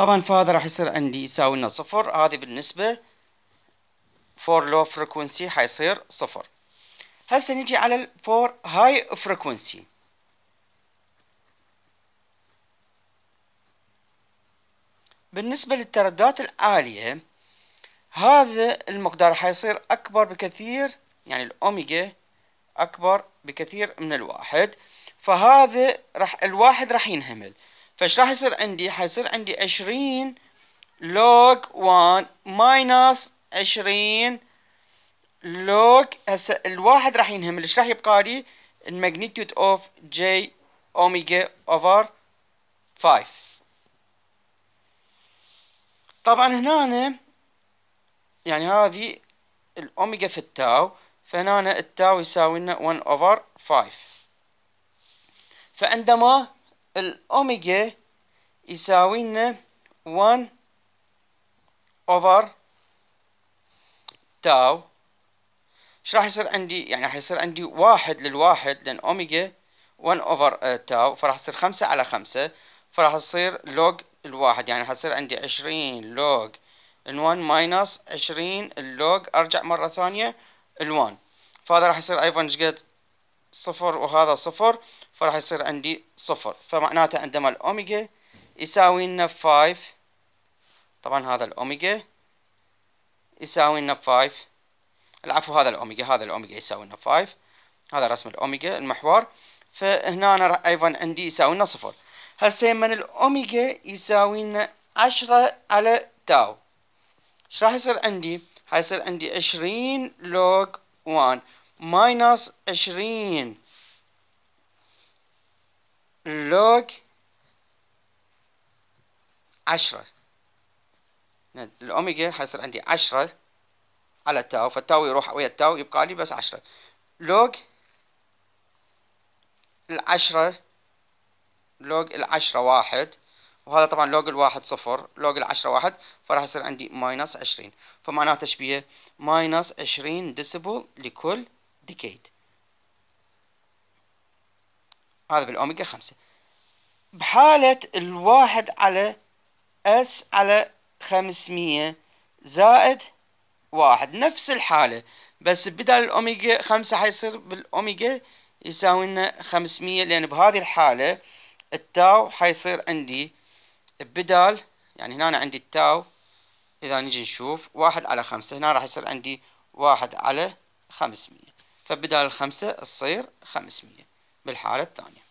طبعا فهذا راح يصير عندي يساوي لنا صفر. هذه بالنسبة for low frequency حيصير صفر. هسه نجي على ال for high frequency. بالنسبة للترددات العالية هذا المقدار حيصير أكبر بكثير يعني الأوميجا أكبر بكثير من الواحد. فهذا راح الواحد راح ينهمل. فايش راح يصير عندي؟ حيصير عندي عشرين log 1 minus عشرين log هسه الواحد راح ينهمل إيش راح يبقى لي ال magnitude of G omega over 5 طبعا هنا يعني هذه الاوميجا في ال tau فهنا ال tau يساوي لنا 1 over 5 فعندما الأوميجا يساوي لنا 1 over tau إيش راح يصير عندي؟ يعني راح يصير عندي واحد للواحد لأن أوميجا 1 over tau فراح يصير خمسة على خمسة فراح يصير log الواحد. يعني راح يصير عندي عشرين log ال1 minus عشرين ال log أرجع مرة ثانية ال1 فهذا راح يصير أيضا قد؟ صفر وهذا صفر. فراح يصير عندي صفر. فمعناته عندما الأوميجا يساوي لنا 5 طبعا هذا الأوميجا يساوي لنا 5 العفو هذا الأوميجا هذا الأوميجا يساوي لنا 5 هذا رسم الأوميجا المحور. فهنا أنا أيضا عندي يساوي لنا صفر. هسه من الأوميجا يساوي لنا 10 على tau إيش راح يصير عندي؟ حيصير عندي 20 log 1 minus 20 log عشرة. الأوميجا حيصير عندي عشرة على ال tau فال tau يروح ويا ال tau يبقى لي بس عشرة. log العشرة log العشرة واحد وهذا طبعا log الواحد صفر log العشرة واحد فراح يصير عندي minus عشرين. فمعناته إيش بيه minus عشرين ديسيبل لكل decade. هذا بالأوميجا خمسة. بحالة الواحد على s على خمسمية زائد واحد. نفس الحالة بس بدل الأوميجا خمسة حيصير بالأوميجا يساوي لنا خمسمية لأن بهذه الحالة التاو حيصير عندي بدال يعني هنا عندي التاو إذا نجي نشوف واحد على خمسة هنا راح يصير عندي واحد على خمسمية. فبدال الخمسة تصير خمسمية بالحالة الثانية.